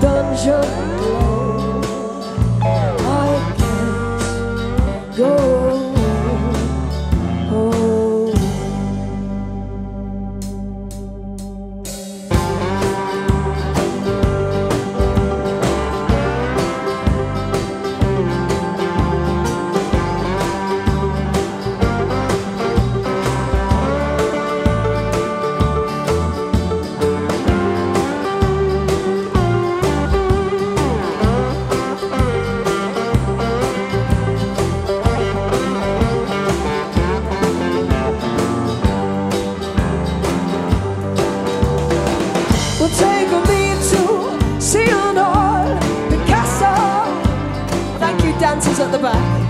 Don't show me take me to see you all Picasso. Thank you, dancers at the back.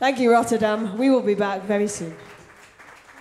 Thank you, Rotterdam. We will be back very soon.